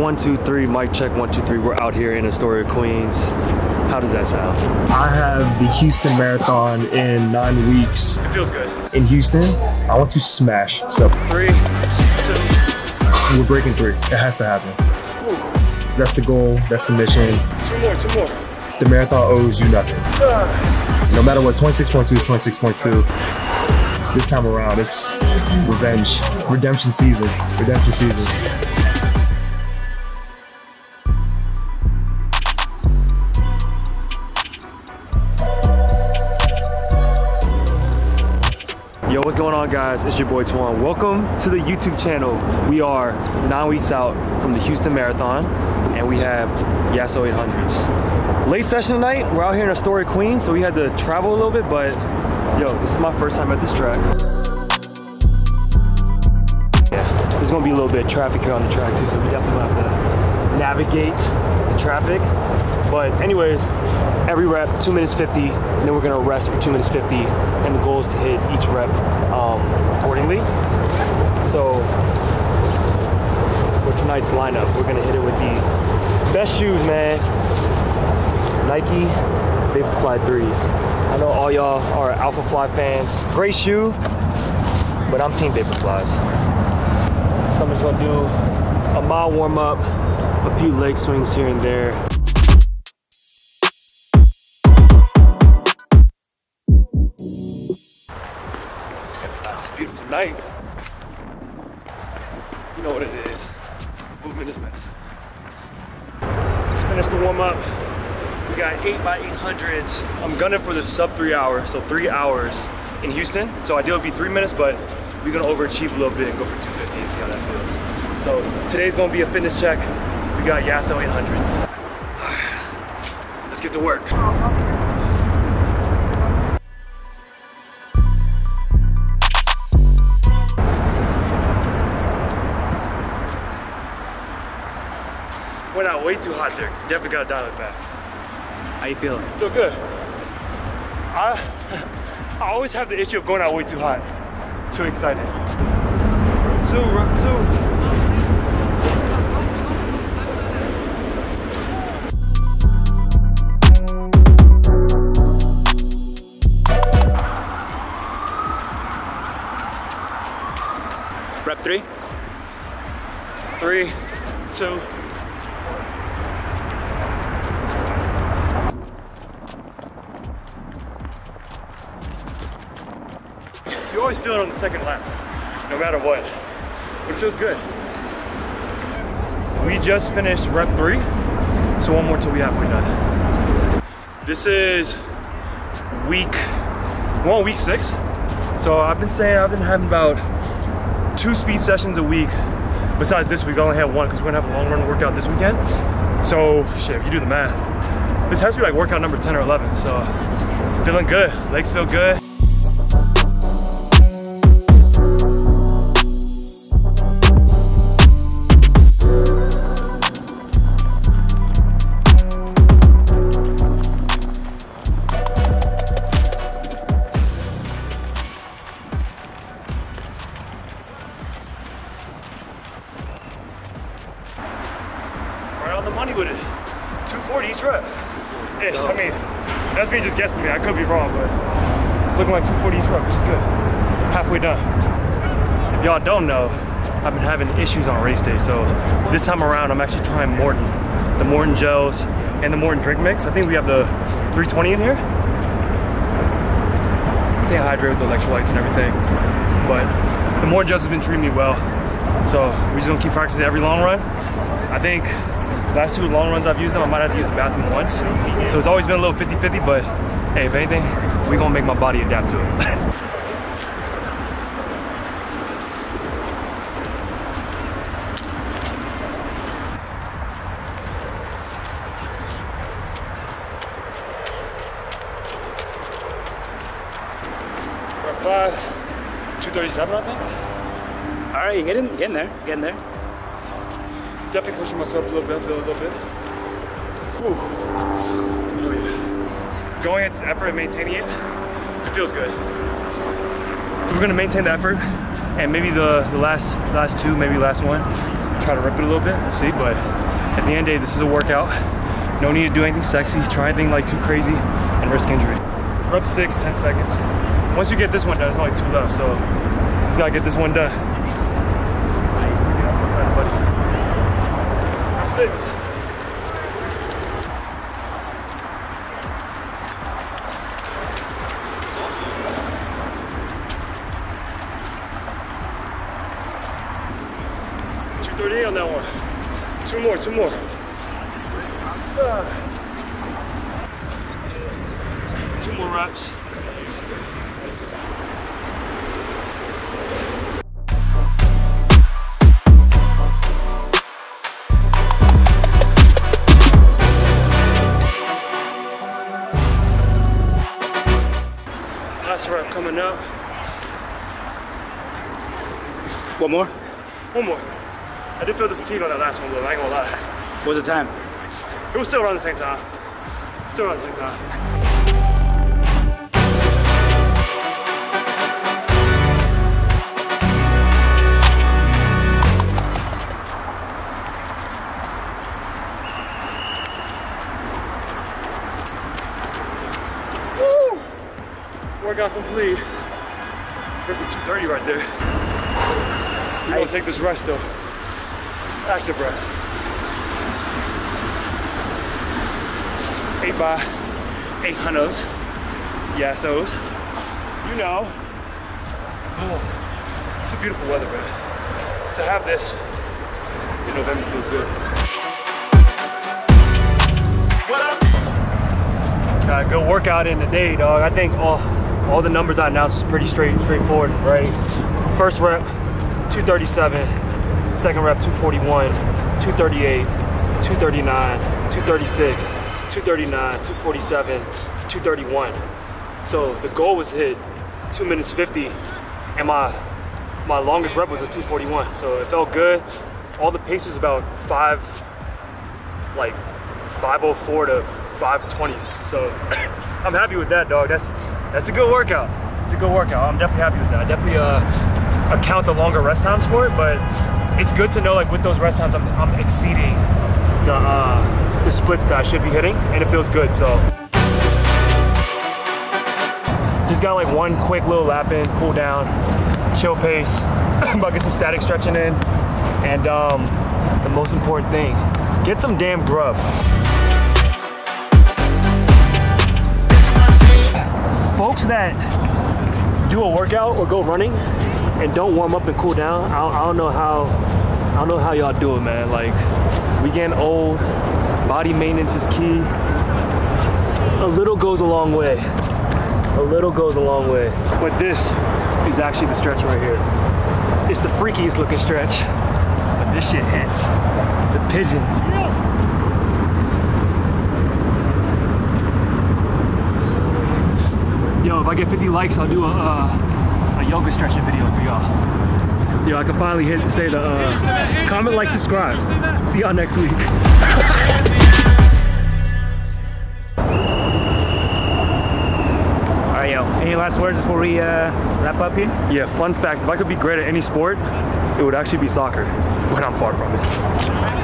One, two, three, mic check, one, two, three. We're out here in Astoria, Queens. How does that sound? I have the Houston Marathon in nine weeks It feels good. in Houston. I want to smash. So Three, two, we're breaking three. It has to happen. That's the goal. That's the mission. two more, two more. The marathon owes you nothing. Ah. No matter what, 26.2 is 26.2. This time around, it's revenge. Redemption season. Redemption season. Yo, what's going on, guys? It's your boy Toan. Welcome to the YouTube channel. We are nine weeks out from the Houston Marathon, and we have Yasso 800s. Late session tonight. We're out here in Astoria, Queens, so we had to travel a little bit, but yo, this is my first time at this track. Yeah, there's gonna be a little bit of traffic here on the track too, so we definitely have to navigate the traffic. But anyways, every rep, two minutes 50, and then we're gonna rest for two minutes 50, and the goal is to hit each rep um, accordingly. So for tonight's lineup, we're gonna hit it with the best shoes, man. Nike Vaporfly 3s. I know all y'all are Alphafly fans. Great shoe, but I'm Team Vaporflies. So I'm just gonna do a mild warm up, a few leg swings here and there. It's a beautiful night. You know what it is. Movement is medicine. Just finished the warm up. We got 8 by 800s. I'm gunning for the sub three hour, so three hours in Houston. So ideal would be three minutes, but we're gonna overachieve a little bit and go for 250 and see how that feels. So today's gonna be a fitness check. We got Yasso 800s. Let's get to work. Went out way too hot there. Definitely gotta dial it back. How you feeling? Feel good. I I always have the issue of going out way too hot. Too excited. Two, rep You always feel it on the second lap, no matter what. But it feels good. We just finished rep three, so one more till we halfway done. This is week, one week six. So I've been saying I've been having about two speed sessions a week. Besides this week, I only have one because we're gonna have a long run workout this weekend. So shit, if you do the math, this has to be like workout number 10 or 11. So feeling good, legs feel good. Wrong, but it's looking like 240 each which is good. Halfway done. If y'all don't know, I've been having issues on race day, so this time around I'm actually trying Maurten, the Maurten gels and the Maurten drink mix. I think we have the 320 in here. Stay hydrated with the electrolytes and everything, but the Maurten gels has been treating me well, so we're just gonna keep practicing every long run. I think last two long runs I've used them, I might have to use the bathroom once. So it's always been a little 50-50, but hey, if anything, we're gonna make my body adapt to it. We're five, 237, I think. All right, you're getting, getting there, getting there. Definitely pushing myself a little bit, I feel a little bit. Whew. Going into effort and maintaining it, it feels good. We're gonna maintain the effort and maybe the, the last last two, maybe last one, try to rip it a little bit. We'll see. But at the end of the day, this is a workout. No need to do anything sexy. Try anything like too crazy and risk injury. Rep six, 10 seconds. Once you get this one done, there's only two left. So you gotta get this one done. Six. Two more, two more. Two more reps. Last rep coming up. One more. One more. I did feel the fatigue on that last one, though. I ain't gonna lie. What's the time? It was still around the same time. Still around the same time. Woo! Workout complete. 230 right there. We're gonna take this rest though. Active rest. eight by eight hundos. Yassos. You know. Oh, it's a beautiful weather, man. To have this in November feels good. Got a good workout in the day, dog. I think all all the numbers I announced is pretty straight straightforward, right? First rep, 237. Second rep, 241. 238. 239. 236. 239, 247, 231. So the goal was to hit 2 minutes 50, and my my longest rep was a 241. So it felt good. All the pace was about five, like 504 to 520s. So I'm happy with that, dog. That's that's a good workout. It's a good workout. I'm definitely happy with that. I definitely uh, account the longer rest times for it, but it's good to know like with those rest times, I'm, I'm exceeding the. Uh, the splits that I should be hitting, and it feels good. So just got like one quick little lap in, cool down, chill pace, about get some static stretching in, and um, the most important thing, get some damn grub. Folks that do a workout or go running and don't warm up and cool down, I don't, I don't know how, I don't know how y'all do it, man. Like, we getting old, body maintenance is key. A little goes a long way. A little goes a long way. But this is actually the stretch right here. It's the freakiest looking stretch, but this shit hits. The pigeon. Yo, if I get 50 likes, I'll do a, uh, a yoga stretching video for y'all. Yo, I can finally hit say the uh, comment, like, subscribe. See y'all next week. All right, yo. Any last words before we uh, wrap up here? Yeah, fun fact, if I could be great at any sport, it would actually be soccer, but I'm far from it.